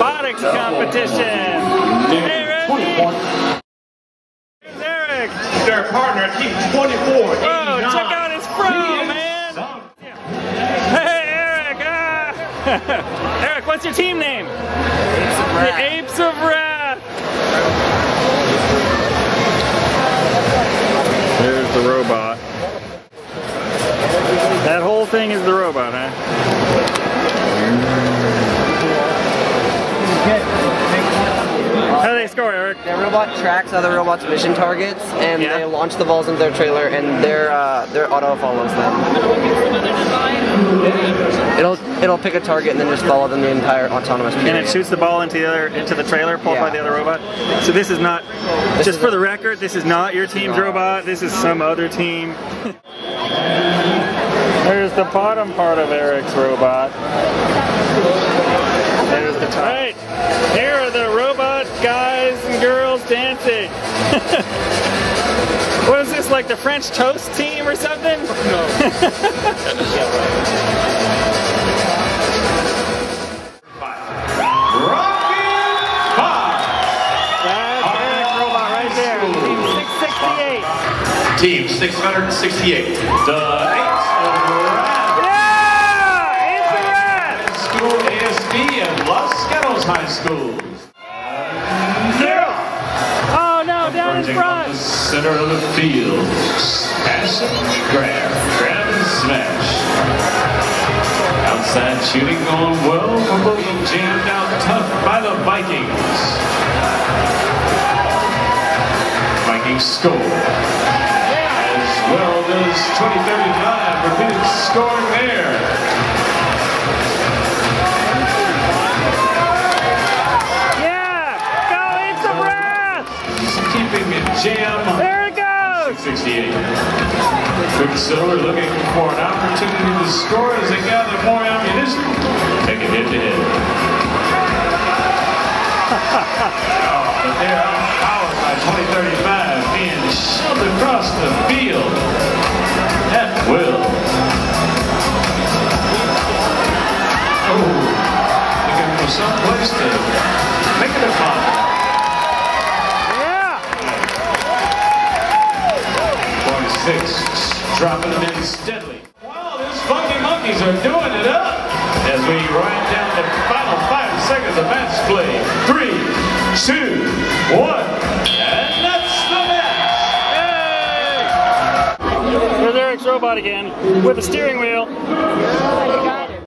robotics competition. Hey, Reggie! Here's Erik. Their partner, Team 24. Whoa, check out his fro, man! Hey, Erik! Ah. Erik, what's your team name? The Apes of Wrath. There's the robot. That whole thing is the robot, huh? Score, Their robot tracks other robots' mission targets, and Yeah. they launch the balls into their trailer, and their uh, their auto follows them. It'll it'll pick a target and then just follow them the entire autonomous period. And it shoots the ball into the other into the trailer pulled by the other robot. So this is not This just is for a- the record, this is not your team's No. robot. This is some other team. There's the bottom part of Erik's robot. There's the top. Right. Here are the robot guys and girls dancing. what is this like the French toast team or something? No. Rocky Five. That's Erik's robot right there. Team 668. Team 668. The Apes of Wrath. Yeah! It's a rat! School ASB and Los Gatos High School. In on the center of the field. Pass grab. Grab and smash. Outside shooting going well for both of. Jammed out tough by the Vikings. Vikings score. As well does 2035. Repeated scoring there. Jam. There it goes! 68. Quicksilver looking for an opportunity to score as they gather more ammunition. Take it head to head. oh, but they're outpowered by 2035, being shoved across the field at will. Oh, looking for some place to make it a fun. 46, dropping them in steadily. Wow, these funky monkeys are doing it up as we ride down the final five seconds of match play. Three, two, one, and that's the match. There's Erik's robot again with a steering wheel.